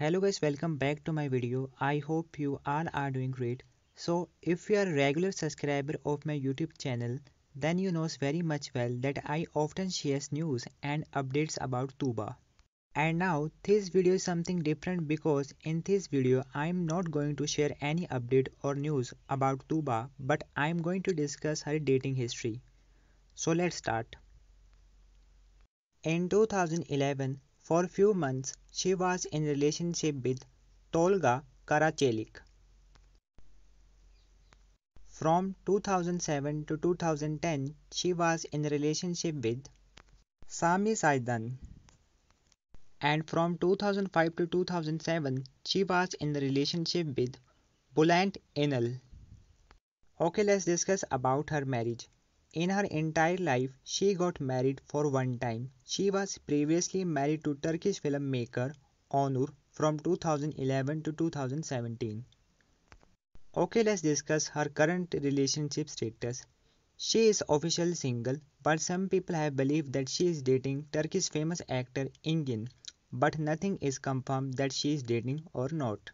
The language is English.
hello guys welcome back to my video. I hope you all are doing great. So if you are a regular subscriber of my youtube channel then you knows very much well that i often share news and updates about tuba. And now this video is something different because in this video i am not going to share any update or news about tuba but i am going to discuss her dating history. So let's start. In 2011 for few months, she was in relationship with Tolga Karaçelik. From 2007 to 2010, she was in relationship with Sami Saidan. And from 2005 to 2007, she was in the relationship with Bülent İnal. Okay, let's discuss about her marriage. In her entire life, she got married for one time. She was previously married to Turkish filmmaker Onur from 2011 to 2017. Okay, let's discuss her current relationship status. She is officially single, but some people have believed that she is dating Turkish famous actor Engin, but nothing is confirmed that she is dating or not.